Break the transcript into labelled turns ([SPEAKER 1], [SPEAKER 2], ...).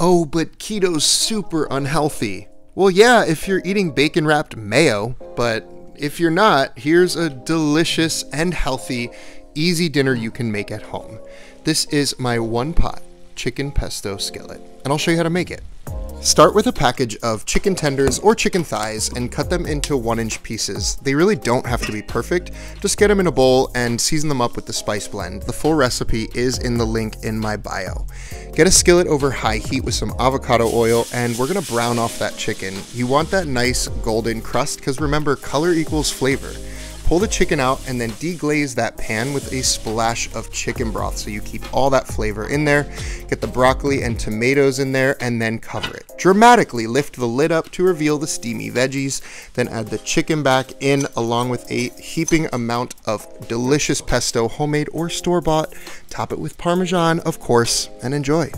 [SPEAKER 1] Oh, but keto's super unhealthy. Well, yeah, if you're eating bacon wrapped mayo, but if you're not, here's a delicious and healthy, easy dinner you can make at home. This is my one pot chicken pesto skillet, and I'll show you how to make it. Start with a package of chicken tenders or chicken thighs and cut them into one inch pieces. They really don't have to be perfect, just get them in a bowl and season them up with the spice blend. The full recipe is in the link in my bio. Get a skillet over high heat with some avocado oil and we're gonna brown off that chicken. You want that nice golden crust because remember, color equals flavor. Pull the chicken out and then deglaze that pan with a splash of chicken broth so you keep all that flavor in there. Get the broccoli and tomatoes in there and then cover it. Dramatically lift the lid up to reveal the steamy veggies, then add the chicken back in along with a heaping amount of delicious pesto, homemade or store-bought. Top it with Parmesan, of course, and enjoy.